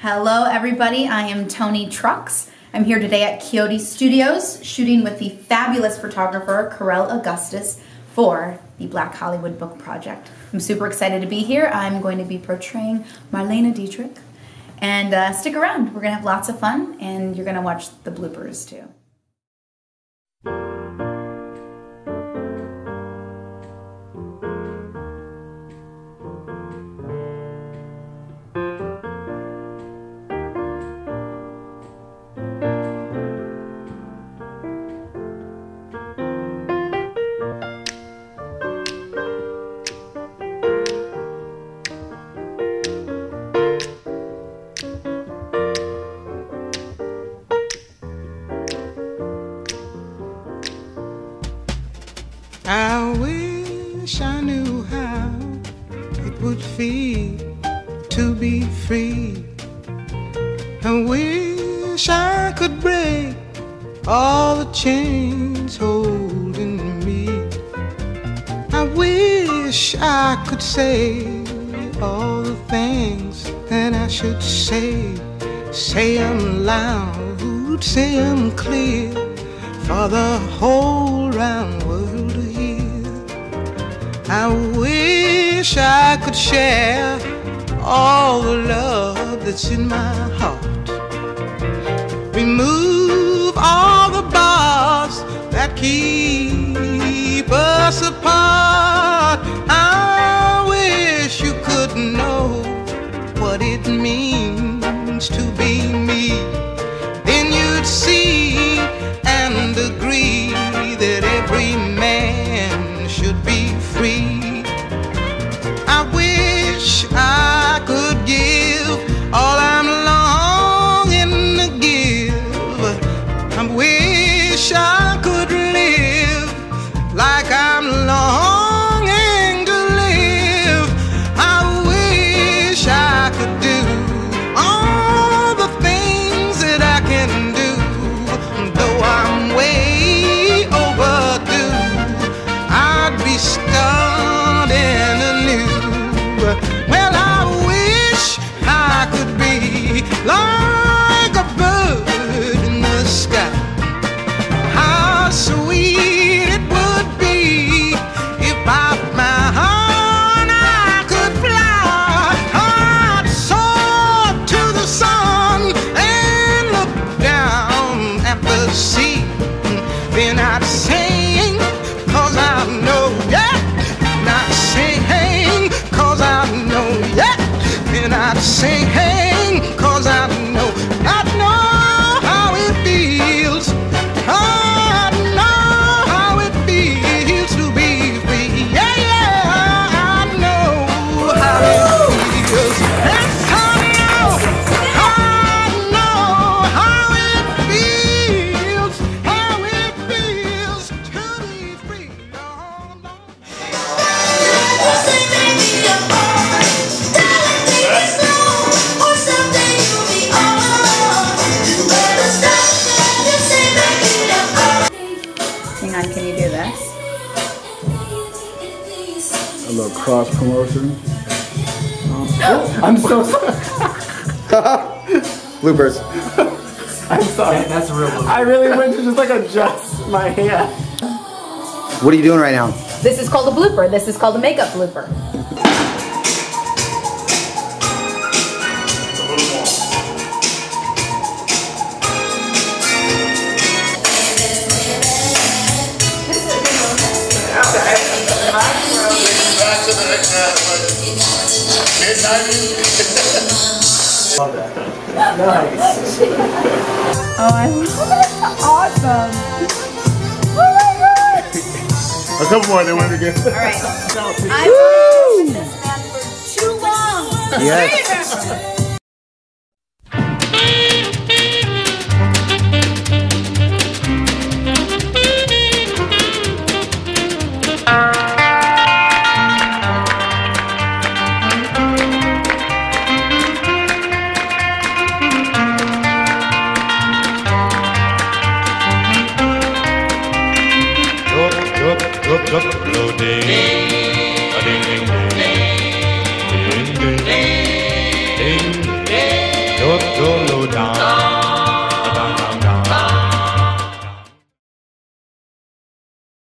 Hello, everybody. I am Toni Trucks. I'm here today at Quixote Studios shooting with the fabulous photographer Carell Augustus for the Black Hollywood Book Project. I'm super excited to be here. I'm going to be portraying Marlene Dietrich. And uh, stick around. We're going to have lots of fun, and you're going to watch the bloopers too. Would feel to be free. I wish I could break all the chains holding me. I wish I could say all the things that I should say. Say them loud, say clear for the whole round world to hear. I wish I could share all the love that's in my heart. Remove all the bars that keep us apart. I wish you could know what it means to be me. Then you'd see and agree that every wish I could live like I'm longing to live. I wish I could do all the things that I can do, though I'm way overdue. I'd be cross promotion. Um, oh, I'm so sorry. Bloopers. I'm sorry. That's a real one. I really went to just like adjust my hand. What are you doing right now? This is called a blooper. This is called a makeup blooper. Oh, I love it. Awesome. Oh my god. A couple more, they we're good. All right. I've been with this man for too long. Yes. Loading. A ding ding ding. Ding ding. Ding